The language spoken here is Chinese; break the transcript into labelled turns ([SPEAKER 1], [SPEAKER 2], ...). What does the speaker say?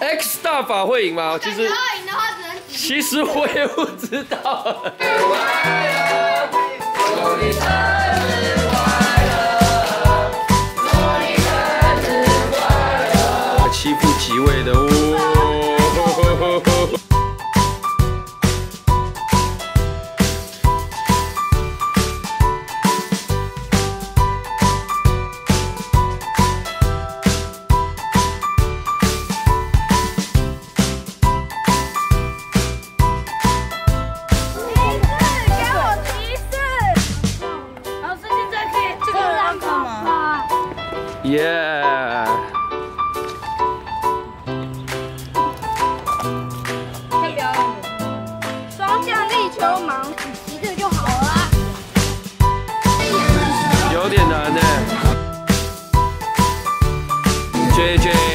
[SPEAKER 1] X 大法会赢吗？其实
[SPEAKER 2] 赢的话只能
[SPEAKER 1] 其实我也不知道。欺负几位的哦。
[SPEAKER 2] 干嘛耶代表双向立秋忙你提个就好了。
[SPEAKER 1] 有点难呢 jj